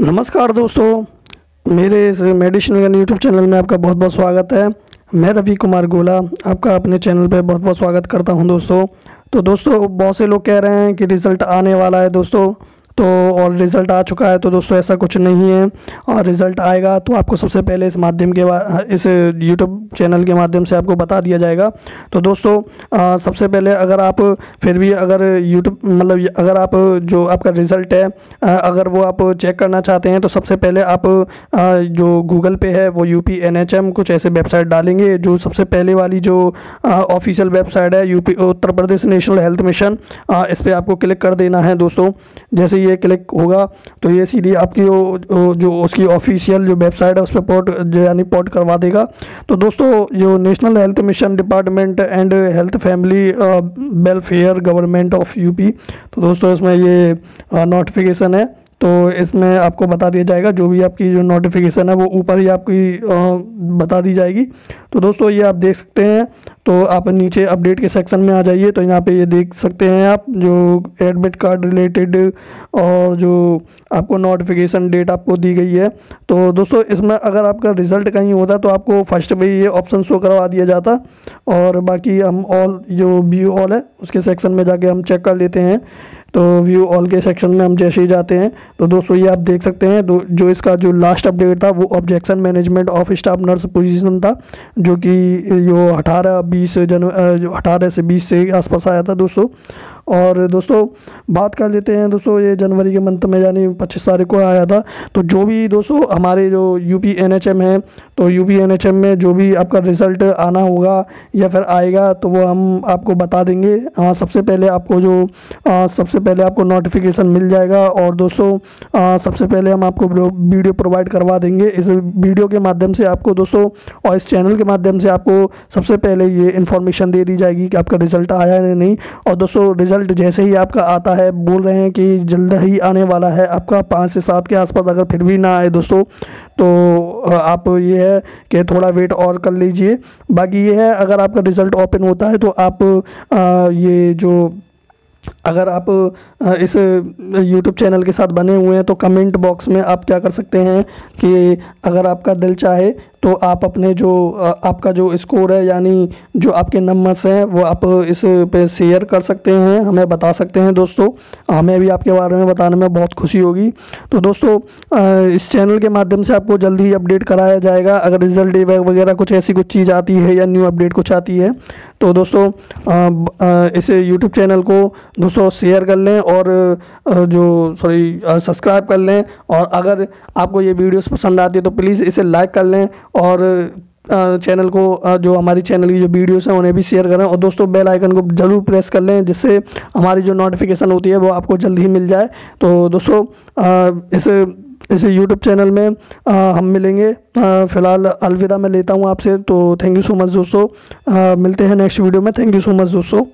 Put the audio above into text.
नमस्कार दोस्तों, मेरे इस मेडिसिन गन यूट्यूब चैनल में आपका बहुत बहुत स्वागत है। मैं रवि कुमार गोला, आपका अपने चैनल पे बहुत बहुत स्वागत करता हूँ दोस्तों। तो दोस्तों, बहुत से लोग कह रहे हैं कि रिज़ल्ट आने वाला है दोस्तों। तो और रिज़ल्ट आ चुका है। तो दोस्तों ऐसा कुछ नहीं है। और रिज़ल्ट आएगा तो आपको सबसे पहले इस माध्यम के इस यूट्यूब चैनल के माध्यम से आपको बता दिया जाएगा। तो दोस्तों आ, सबसे पहले अगर आप फिर भी अगर यूट्यूब मतलब अगर आप जो आपका रिज़ल्ट है अगर वो आप चेक करना चाहते हैं तो सबसे पहले आप जो गूगल पे है वो U P N H M कुछ ऐसे वेबसाइट डालेंगे जो सबसे पहले वाली जो ऑफिशियल वेबसाइट है UP Uttar Pradesh national health mission इस पर आपको क्लिक कर देना है दोस्तों। जैसे ये क्लिक होगा तो ये सीधी आपकी जो, जो उसकी ऑफिशियल जो वेबसाइट है उस पर पोर्ट यानी पोर्ट करवा देगा। तो दोस्तों जो national health mission department and health family welfare government of UP तो दोस्तों इसमें ये नोटिफिकेशन है। तो इसमें आपको बता दिया जाएगा, जो भी आपकी जो नोटिफिकेशन है वो ऊपर ही आपकी बता दी जाएगी। तो दोस्तों, ये आप देख सकते हैं। तो आप नीचे अपडेट के सेक्शन में आ जाइए। तो यहाँ पे ये देख सकते हैं आप, जो एडमिट कार्ड रिलेटेड और जो आपको नोटिफिकेशन डेट आपको दी गई है। तो दोस्तों, इसमें अगर आपका रिज़ल्ट कहीं होता तो आपको फ़र्स्ट पे ये ऑप्शन शो करवा दिया जाता। और बाकी हम ऑल जो व्यू ऑल है, उसके सेक्शन में जाके हम चेक कर लेते हैं। तो व्यू ऑल के सेक्शन में हम जैसे ही जाते हैं तो दोस्तों ये आप देख सकते हैं जो इसका जो लास्ट अपडेट था, वो objection management of staff nurse position था, जो कि जो अठारह, बीस जनवरी अठारह से बीस से आसपास आया था दोस्तों। और दोस्तों बात कर लेते हैं दोस्तों ये जनवरी के मंथ में यानी पच्चीस तारीख को आया था। तो जो भी दोस्तों हमारे जो U P N H M है तो U P N H M में जो भी आपका रिज़ल्ट आना होगा या फिर आएगा तो वो हम आपको बता देंगे। हाँ सबसे पहले आपको जो आ, सबसे पहले आपको नोटिफिकेशन मिल जाएगा और दोस्तों आ, सबसे पहले हम आपको वीडियो प्रोवाइड करवा देंगे। इस वीडियो के माध्यम से आपको दोस्तों और इस चैनल के माध्यम से आपको सबसे पहले ये इन्फॉर्मेशन दे दी जाएगी कि आपका रिज़ल्ट आया या नहीं। और दोस्तों रिज़ल्ट रिज़ल्ट जैसे ही आपका आता है, बोल रहे हैं कि जल्द ही आने वाला है आपका पाँच से सात के आसपास, अगर फिर भी ना आए दोस्तों तो आप ये है कि थोड़ा वेट और कर लीजिए। बाकी ये है, अगर आपका रिज़ल्ट ओपन होता है तो आप ये जो, अगर आप इस यूट्यूब चैनल के साथ बने हुए हैं तो कमेंट बॉक्स में आप क्या कर सकते हैं कि अगर आपका दिल चाहे तो आप अपने जो आपका जो स्कोर है, यानी जो आपके नंबर्स हैं, वो आप इस पे शेयर कर सकते हैं, हमें बता सकते हैं दोस्तों। हमें भी आपके बारे में बताने में बहुत खुशी होगी। तो दोस्तों इस चैनल के माध्यम से आपको जल्दी ही अपडेट कराया जाएगा। अगर रिज़ल्ट वगैरह कुछ ऐसी कुछ चीज़ आती है या न्यू अपडेट कुछ आती है तो दोस्तों इस यूट्यूब चैनल को दोस्तों शेयर कर लें और जो सॉरी सब्सक्राइब कर लें। और अगर आपको ये वीडियोस पसंद आती है तो प्लीज़ इसे लाइक कर लें और चैनल को जो हमारी चैनल की जो वीडियोस हैं, उन्हें भी शेयर करें। और दोस्तों बेल आइकन को ज़रूर प्रेस कर लें, जिससे हमारी जो नोटिफिकेशन होती है, वो आपको जल्द ही मिल जाए। तो दोस्तों इस इस यूट्यूब चैनल में हम मिलेंगे। फ़िलहाल अलविदा मैं लेता हूँ आपसे। तो थैंक यू सो मच दोस्तों। मिलते हैं नेक्स्ट वीडियो में। थैंक यू सो मच दोस्तों।